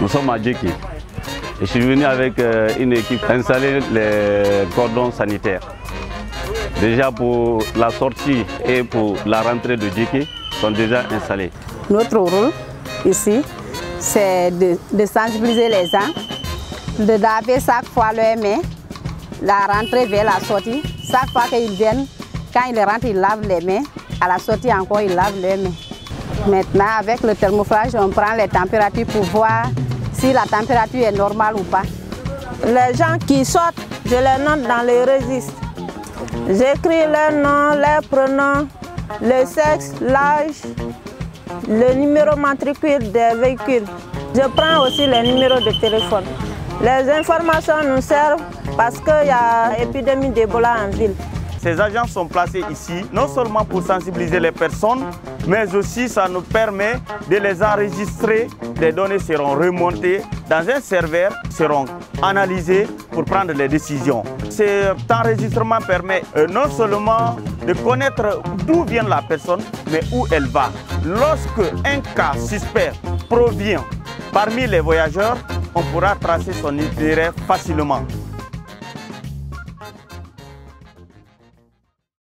Nous sommes à Djeki. Je suis venu avec euh, une équipe installer les cordons sanitaires. Déjà pour la sortie et pour la rentrée de Djeki sont déjà installés. Notre rôle ici, c'est de, sensibiliser les gens, de laver chaque fois leurs mains, la rentrée vers la sortie. Chaque fois qu'ils viennent, quand ils rentrent, ils lavent les mains. À la sortie encore, ils lavent leurs mains. Maintenant, avec le thermoflage, on prend les températures pour voir si la température est normale ou pas. Les gens qui sortent, je les note dans les registres. J'écris leur nom, leur prénom, le sexe, l'âge, le numéro matricule des véhicules. Je prends aussi les numéros de téléphone. Les informations nous servent parce qu'il y a épidémie d'Ebola en ville. Ces agents sont placés ici non seulement pour sensibiliser les personnes, mais aussi ça nous permet de les enregistrer. Les données seront remontées dans un serveur, seront analysées pour prendre les décisions. Cet enregistrement permet euh, non seulement de connaître d'où vient la personne, mais où elle va. Lorsque un cas suspect provient parmi les voyageurs, on pourra tracer son itinéraire facilement.